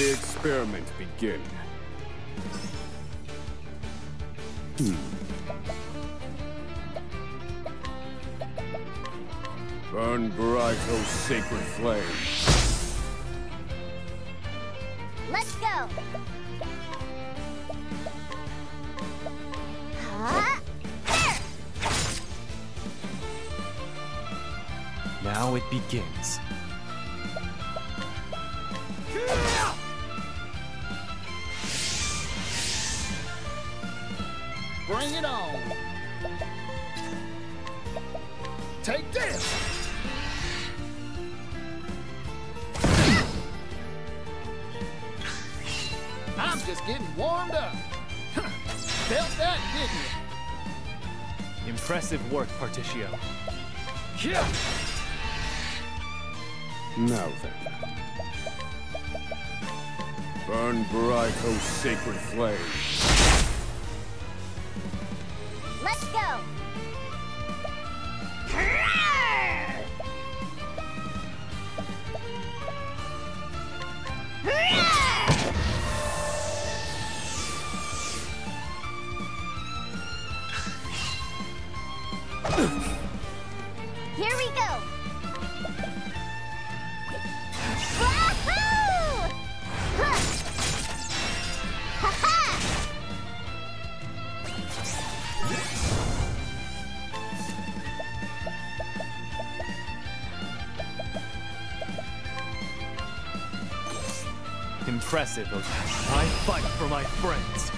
Let the experiment begin. Hmm. Burn bright, O sacred flame. Let's go. Huh? Now it begins. Impressive work, Partitio. you? Now then. Burn bright, O sacred flame. Let's go. Impressive. I fight for my friends.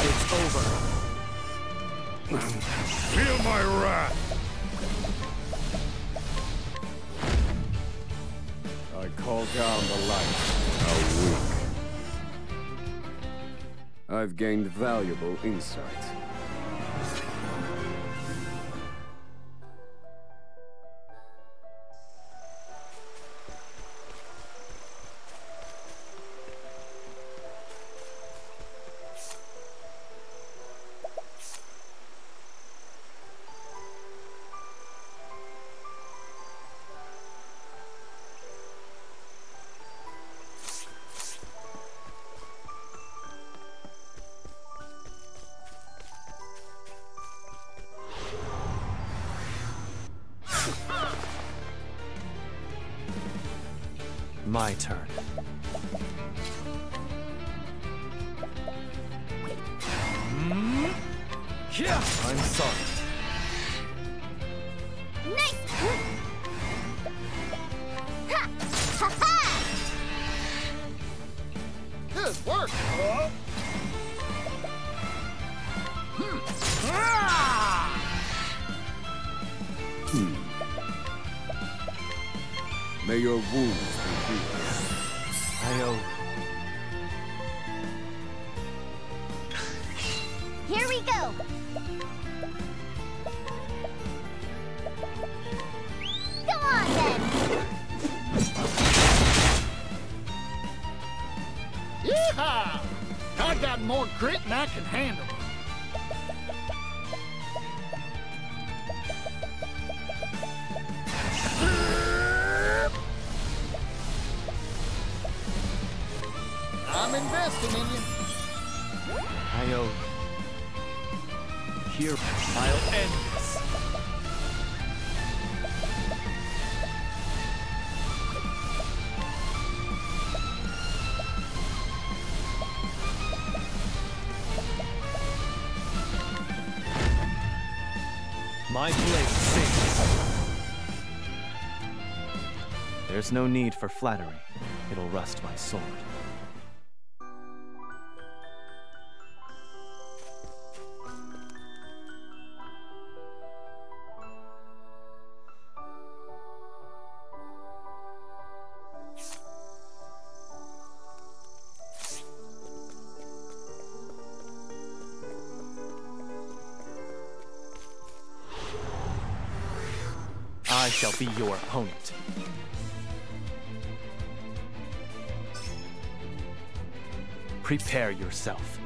It's over. Feel my wrath! I call down the light. How weak. I've gained valuable insight. My turn. Hmm? Yeah. I'm sorry. There's no need for flattery. It'll rust my sword. I shall be your opponent. Prepare yourself.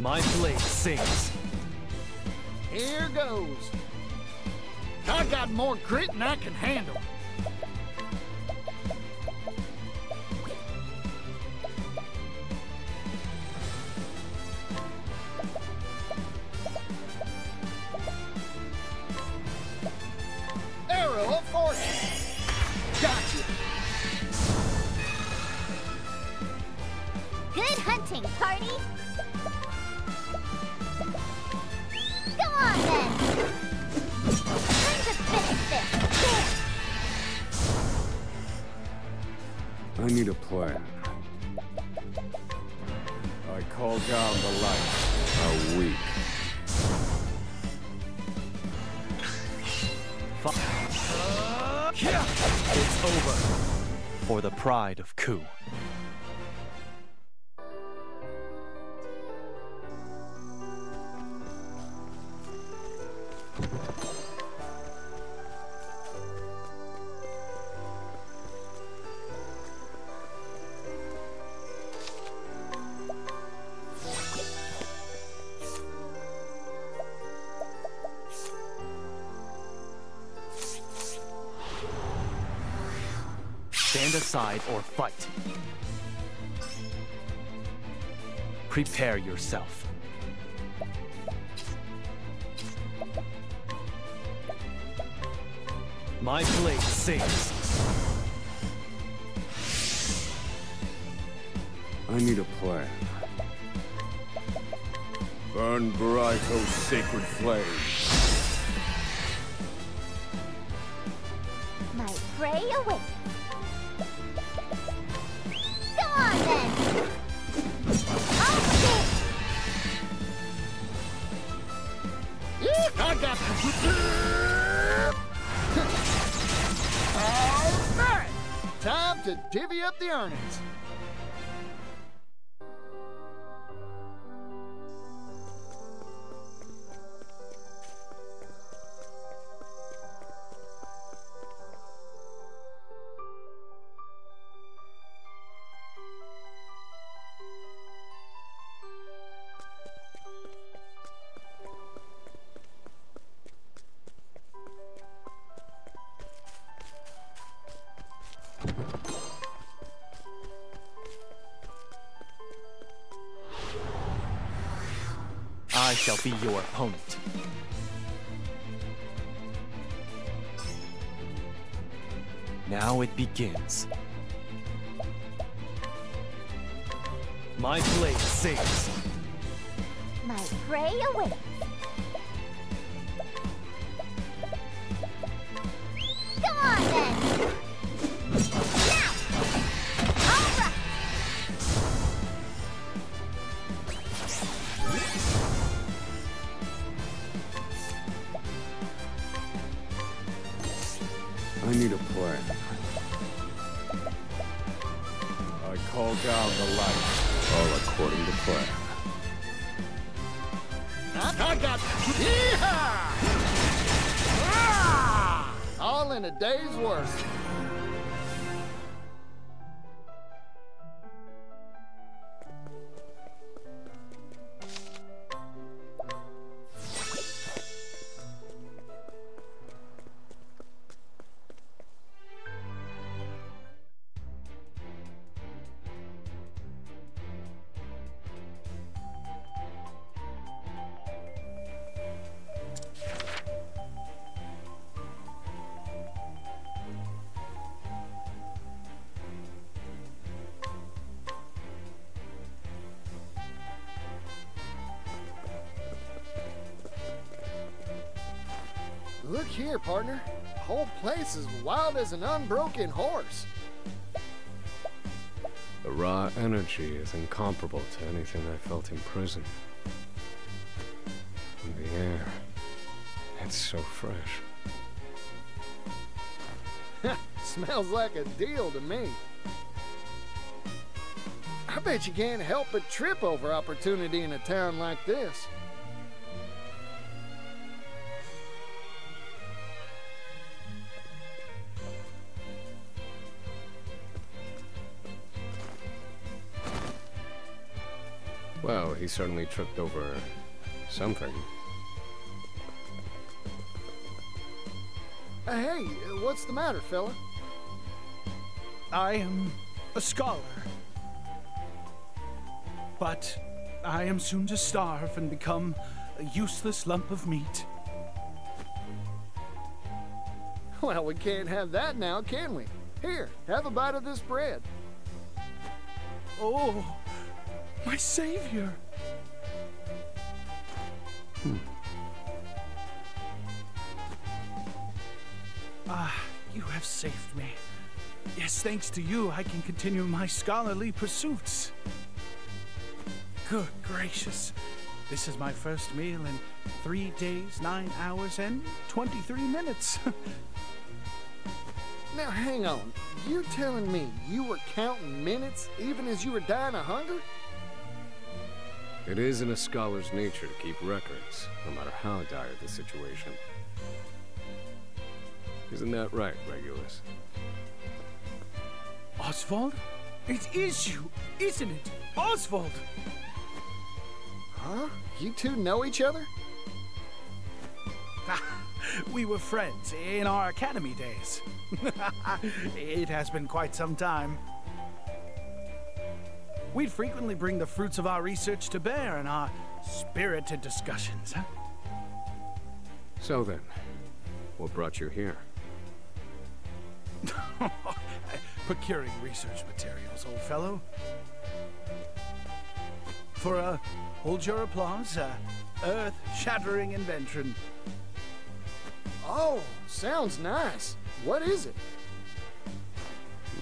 My blade sings. Here goes. I got more grit than I can handle. Stand aside or fight. Prepare yourself. My blade sings. I need a plan. Burn Bariko's sacred flame. My prey awaits. Earnings. Opponent. Now it begins. My blade sings. My prey awaits. Look here, partner. The whole place is wild as an unbroken horse. The raw energy is incomparable to anything I felt in prison. And the air, it's so fresh. Smells like a deal to me. I bet you can't help but trip over opportunity in a town like this. Certainly tripped over something. Uh, hey, what's the matter, fella? I am a scholar. But I am soon to starve and become a useless lump of meat. Well, we can't have that now, can we? Here, have a bite of this bread. Oh, my savior! Ah, you have saved me. Yes, thanks to you, I can continue my scholarly pursuits. Good gracious. This is my first meal in three days, nine hours, and 23 minutes. Now, hang on. You're telling me you were counting minutes even as you were dying of hunger? It is in a scholar's nature to keep records, no matter how dire the situation. Isn't that right, Regulus? Osvald? It is you, isn't it? Osvald! Huh? You two know each other? We were friends in our academy days. it has been quite some time. We'd frequently bring the fruits of our research to bear in our spirited discussions. Huh? So then, what brought you here? Procuring research materials, old fellow. For a, hold your applause, a earth-shattering invention. Oh, sounds nice. What is it?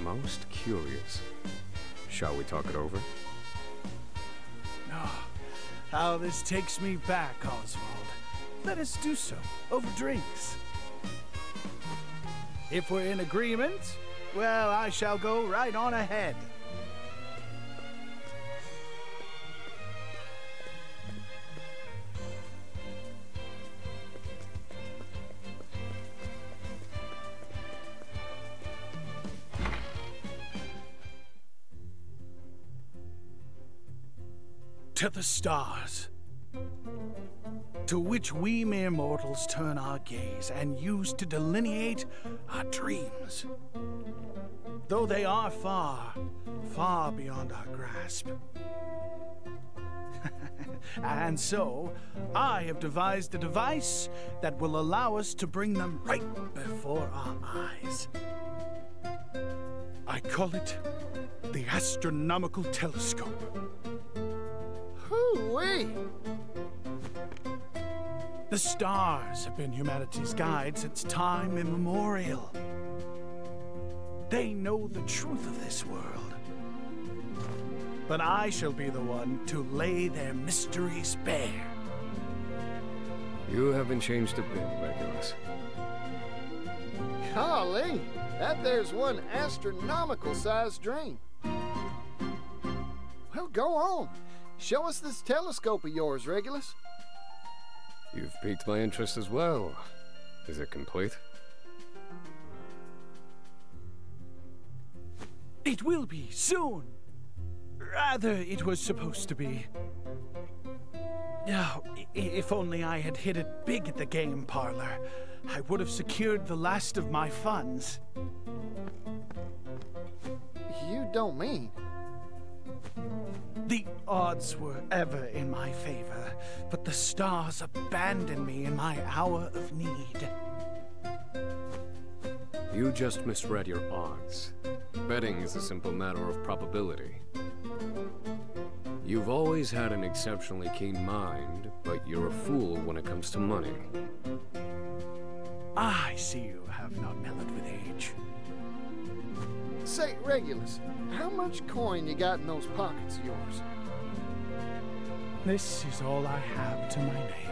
Most curious. Shall we talk it over? Oh, how this takes me back, Osvald. Let us do so, over drinks. If we're in agreement, well, I shall go right on ahead. To the stars, to which we mere mortals turn our gaze and use to delineate our dreams. Though they are far, far beyond our grasp. and so, I have devised a device that will allow us to bring them right before our eyes. I call it the Astronomical Telescope. Hoo-wee! The stars have been humanity's guide since time immemorial. They know the truth of this world. But I shall be the one to lay their mysteries bare. You haven't changed a bit, Regulus. Golly, that there's one astronomical sized dream. Well, go on. Show us this telescope of yours, Regulus. You've piqued my interest as well. Is it complete? It will be soon. Rather, it was supposed to be. Now, i- if only I had hit it big at the game parlor, I would have secured the last of my funds. You don't mean. The odds were ever in my favor, but the stars abandoned me in my hour of need. You just misread your odds. Betting is a simple matter of probability. You've always had an exceptionally keen mind, but you're a fool when it comes to money. I see you have not mellowed with age. Say, Regulus, how much coin you got in those pockets of yours? This is all I have to my name.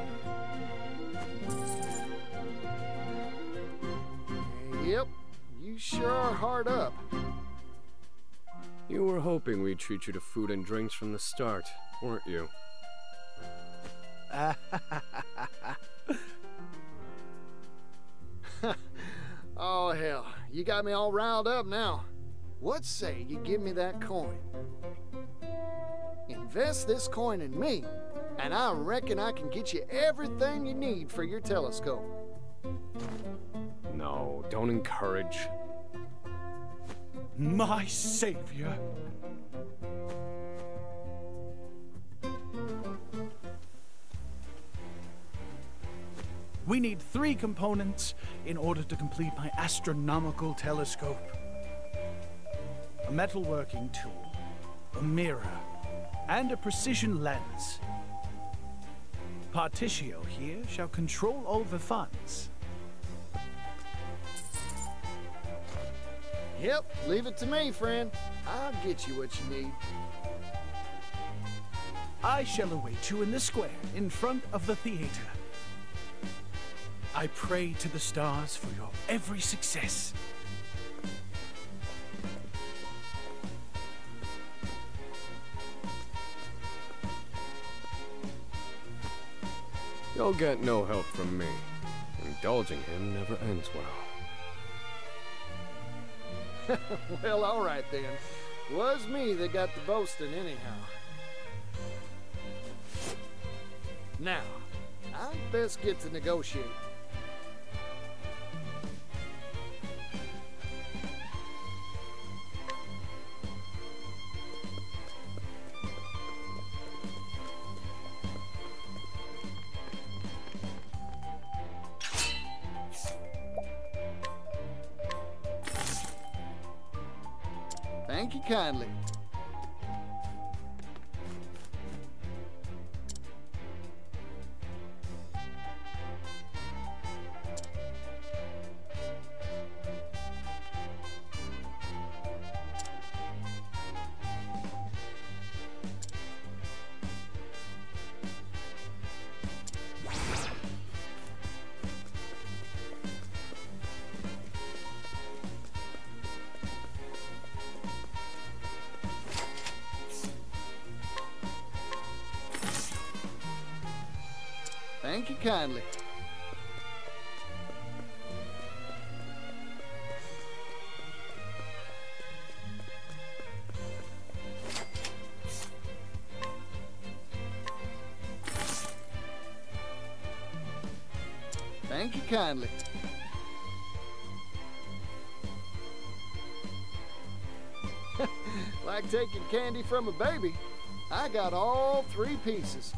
Yep, you sure are hard up. You were hoping we'd treat you to food and drinks from the start, weren't you? Oh, hell, you got me all riled up now. What say you give me that coin? Invest this coin in me, and I reckon I can get you everything you need for your telescope. No. Don't encourage. My savior. We need three components in order to complete my astronomical telescope. Metalworking tool, a mirror, and a precision lens. Partitio here shall control all the funds. Yep, leave it to me, friend. I'll get you what you need. I shall await you in the square in front of the theater. I pray to the stars for your every success. You'll get no help from me. Indulging him never ends well. well, all right then. Was me that got the boasting anyhow. Now, I'd best get to negotiate. Kindly. Thank you kindly. like taking candy from a baby. I got all three pieces.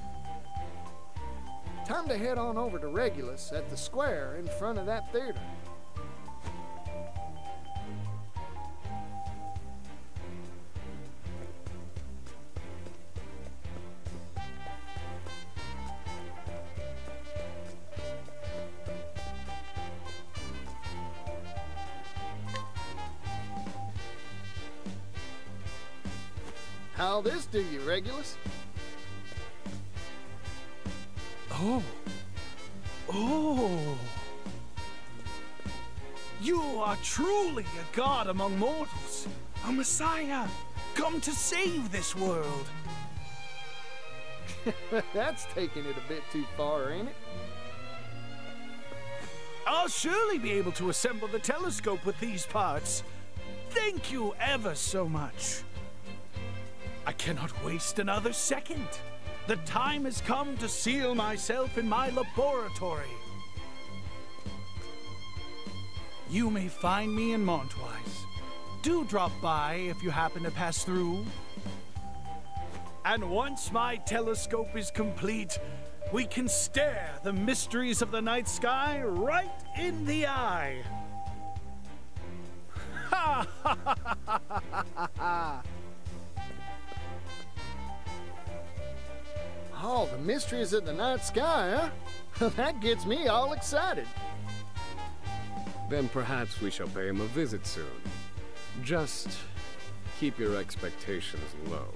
Time to head on over to Regulus at the square in front of that theater. Do you, Regulus? Oh. Oh. You are truly a god among mortals, a messiah, come to save this world. That's taking it a bit too far, ain't it? I'll surely be able to assemble the telescope with these parts. Thank you ever so much. I cannot waste another second. The time has come to seal myself in my laboratory. You may find me in Montwise. Do drop by if you happen to pass through. And once my telescope is complete, we can stare the mysteries of the night sky right in the eye. Ha ha ha ha ha ha Oh, the mysteries of the night sky, huh? that gets me all excited. Then perhaps we shall pay him a visit soon. Just keep your expectations low.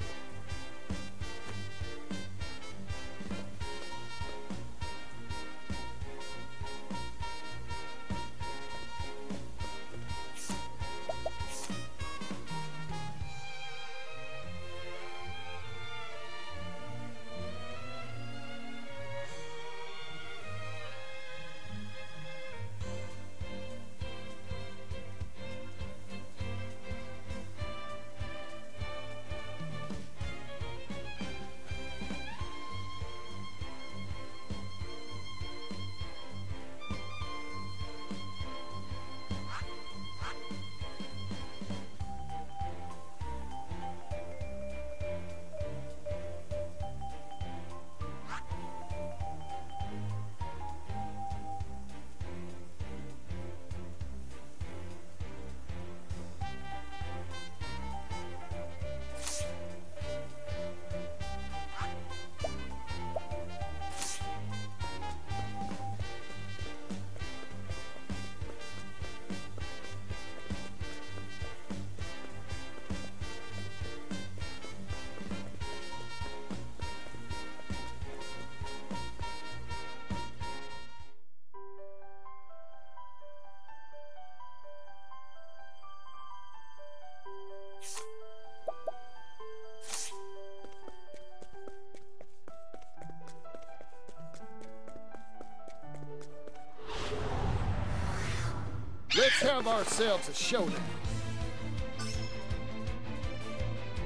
Let's have ourselves a showdown.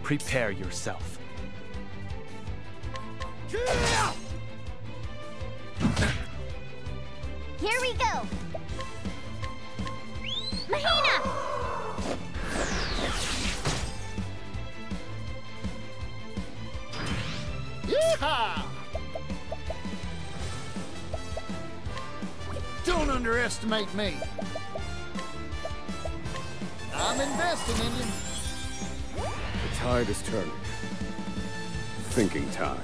Prepare yourself. Here we go. Mahina! Yeehaw! Don't underestimate me. Tide is turning. Thinking time.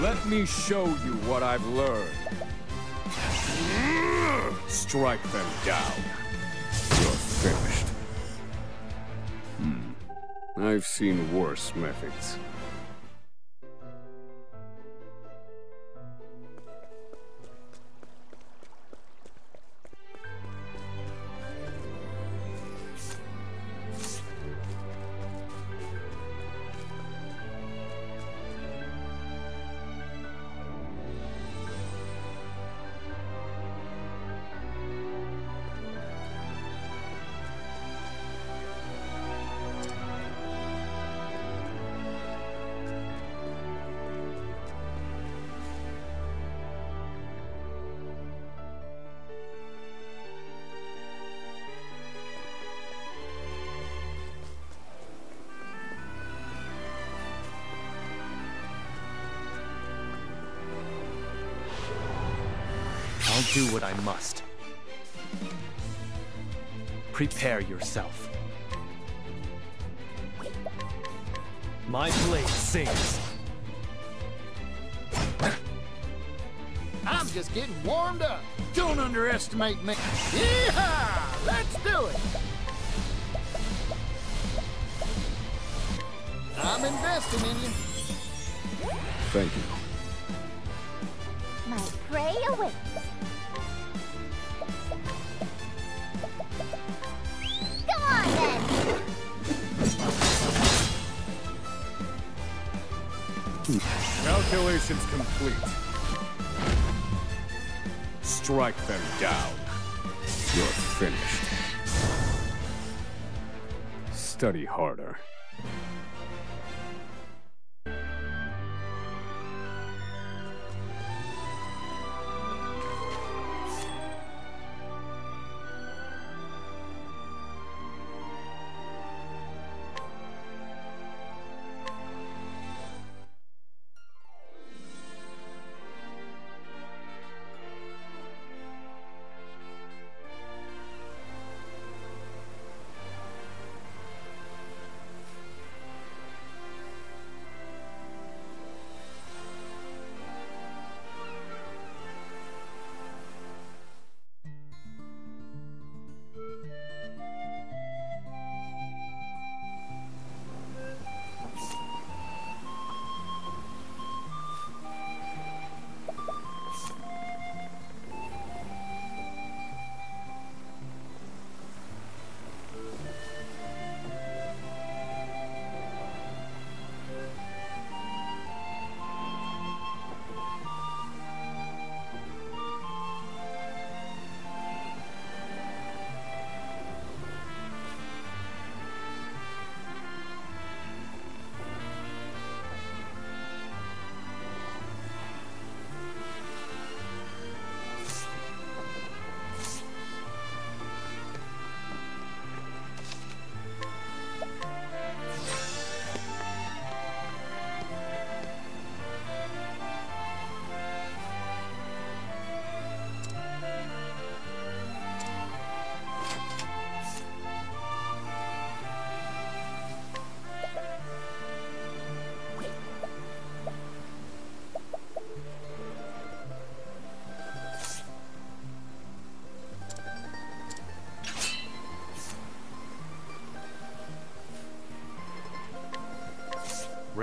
Let me show you what I've learned. Strike them down. You're finished. Hmm. I've seen worse methods. Prepare yourself. My blade sings. I'm just getting warmed up. Don't underestimate me. Yeehaw! Let's do it. I'm investing in you. Thank you. My prey awaits. Calculations complete. Strike them down. You're finished. Study harder.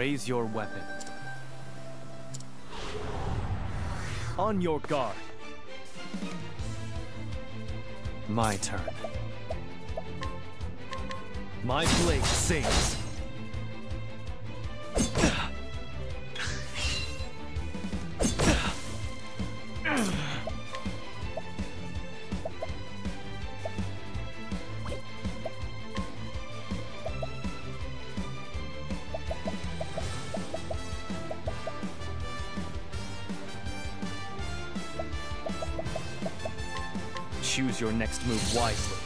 Raise your weapon. On your guard. My turn. My blade sings. Next move wisely.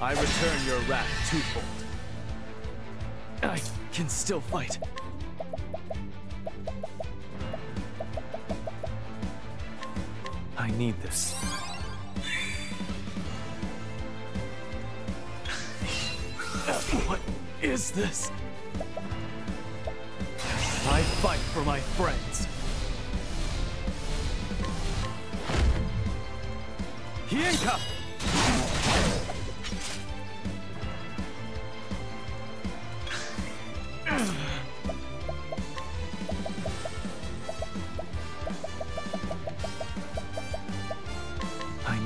I return your wrath twofold. I can still fight.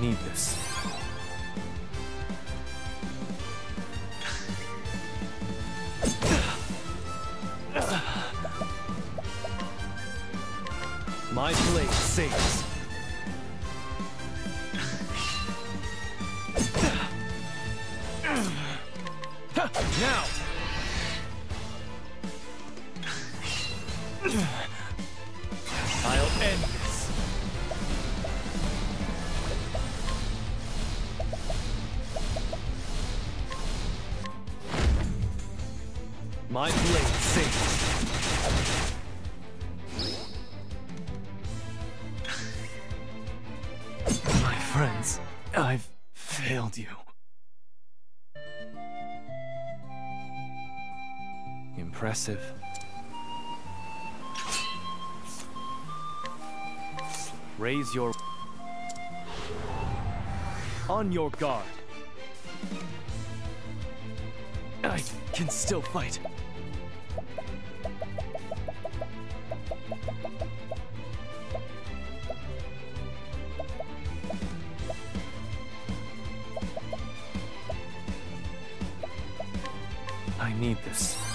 Need this. My blade sings. Impressive. Raise your... On your guard. I can still fight. I need this.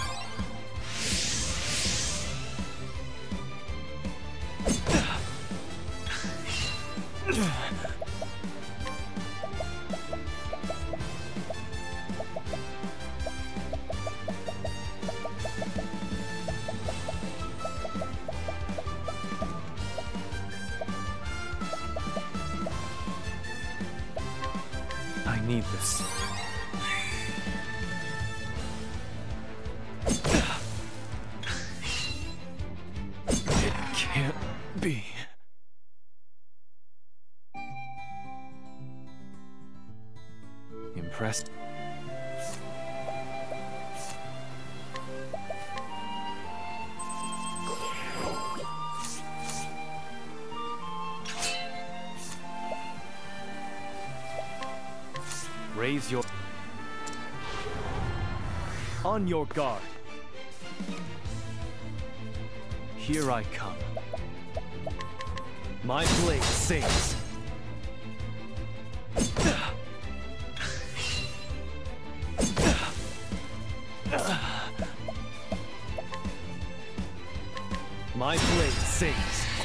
Guard. Here I come. My blade sings. My blade sings.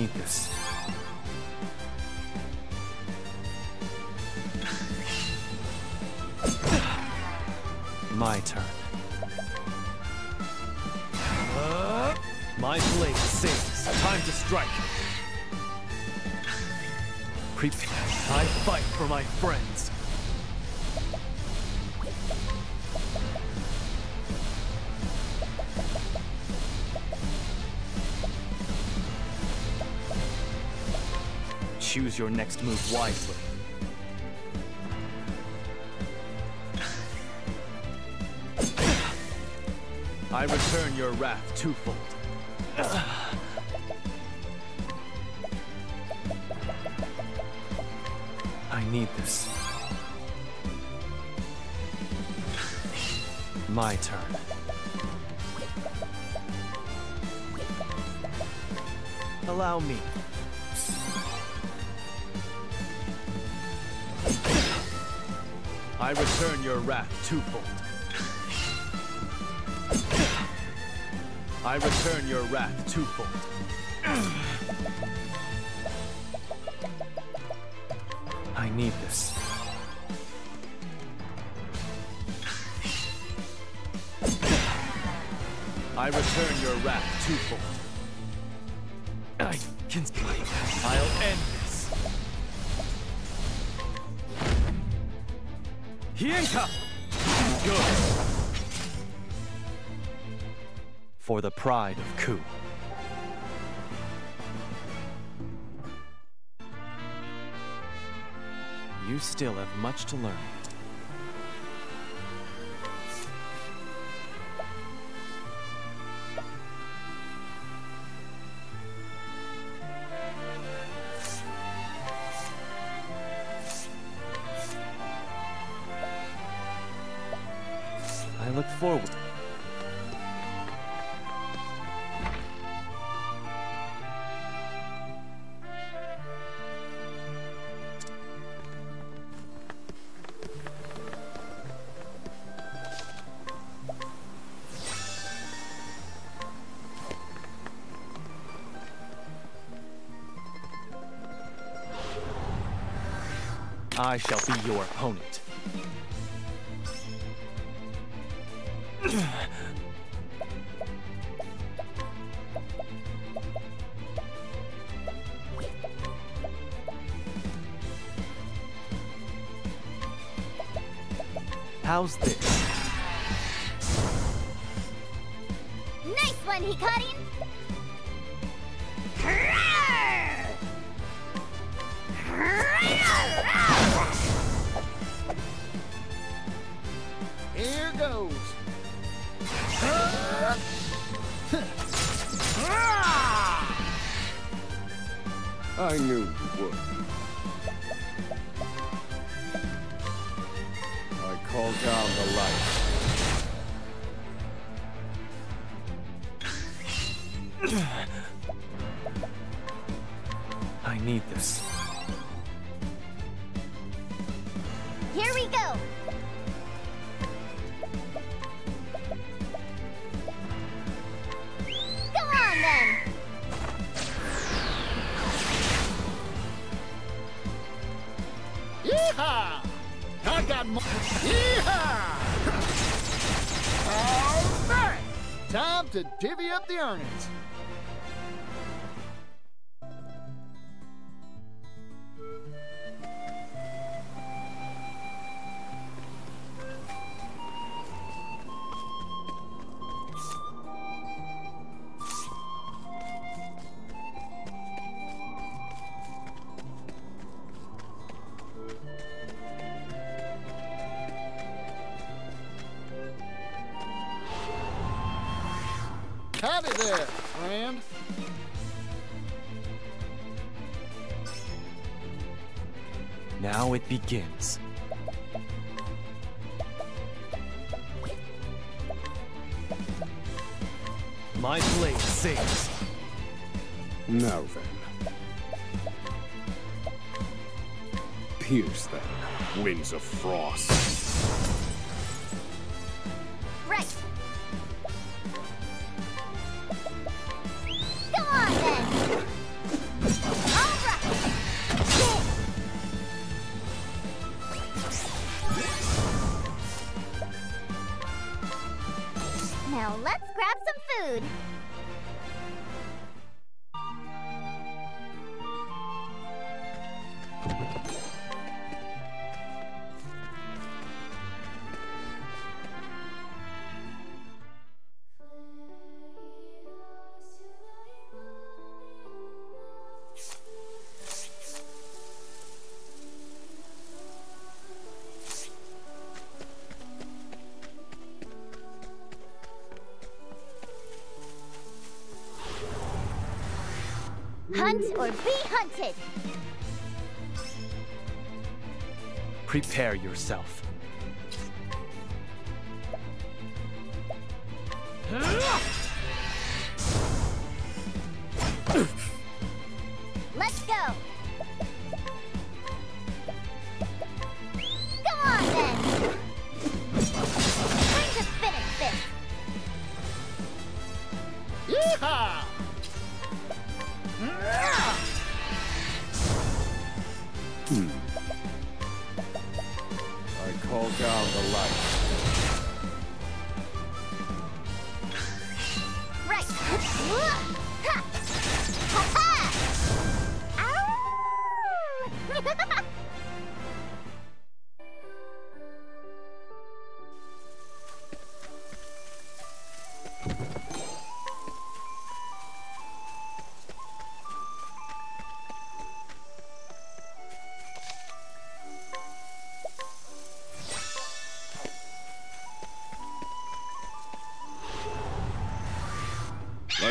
Need this. My turn. My blade sings. Time to strike. Creep. I fight for my friends. Your next move wisely. I return your wrath twofold. I need this. My turn. Allow me. Twofold. I return your wrath twofold. I need this. I return your wrath twofold. I can. I'll end this. Hienka! For the pride of Ku. You still have much to learn. I shall be your opponent. How's this? Time to divvy up the earnings. Hunt or be hunted! Prepare yourself.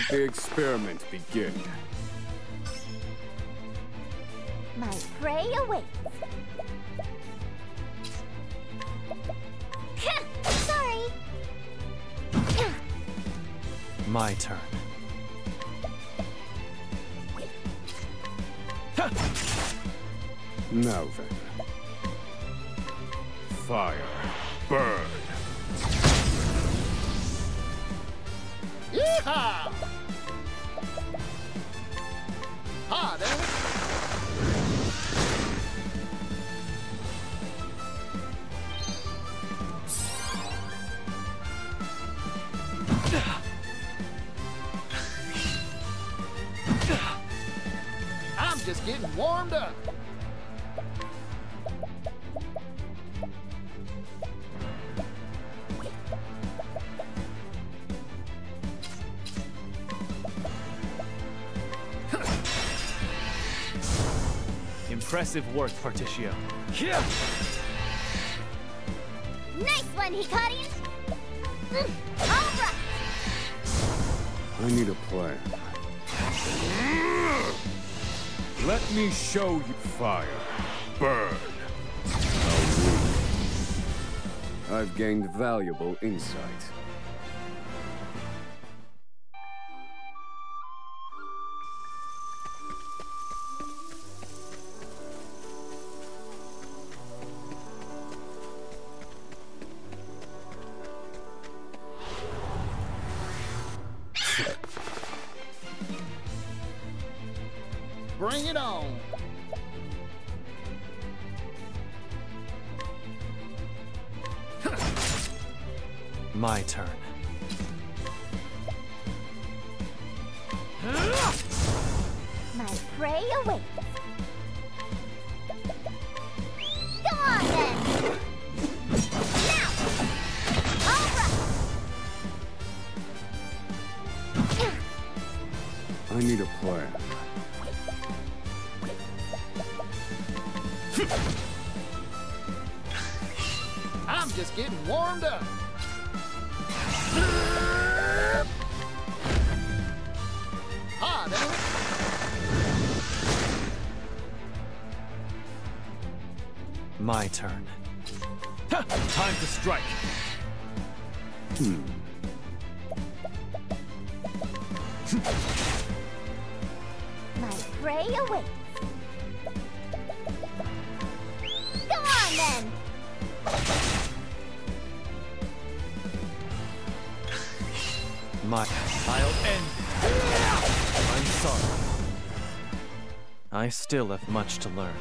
The experiment begin. My prey awaits. Sorry. My turn. Now then. Fire. Burn. Yeehaw! Damn it! Eh? I'm just getting warmed up. Impressive work, Partitio. Yeah. Nice one, Hikari. Mm, All right. I need a plan. Let me show you fire. Burn. I'll win. I've gained valuable insight. My turn. Ha! Time to strike. Hmm. My prey awaits. Go on then. My. I'll end. I'm sorry. I still have much to learn.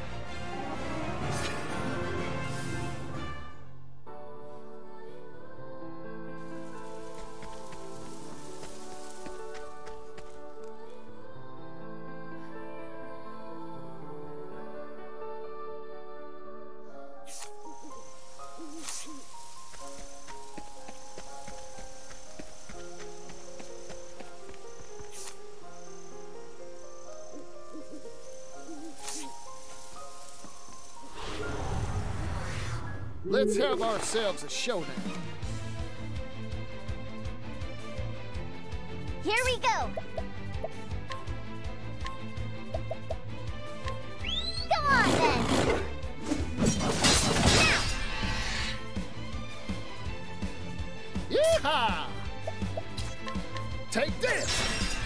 Let's have ourselves a showdown. Here we go. Go on then. Now. Yeehaw! Take this!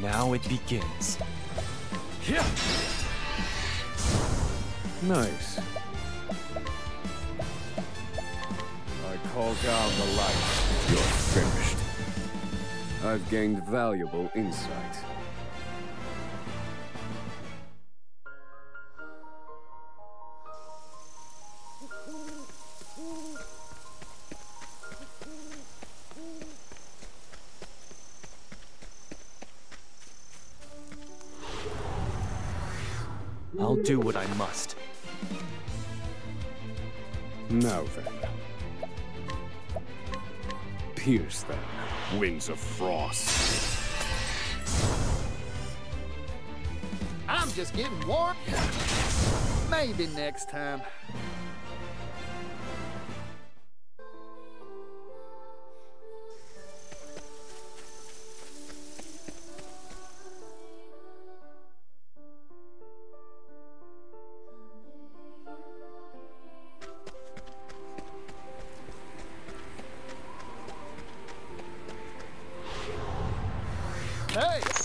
Now it begins. Yeah. Nice. Call down the light. You're finished. I've gained valuable insight. I'll do what I must. Winds of frost. I'm just getting warm. Maybe next time.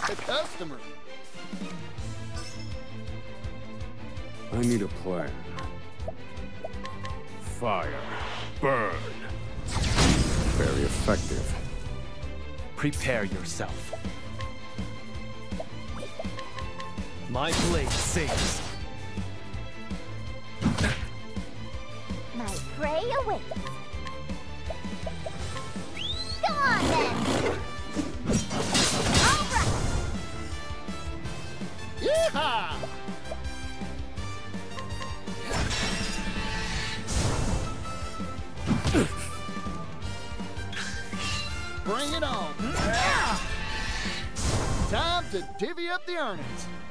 The customer. I need a plan. Fire. Burn. Very effective. Prepare yourself. My blade sings. My prey awaits. Up the earnings.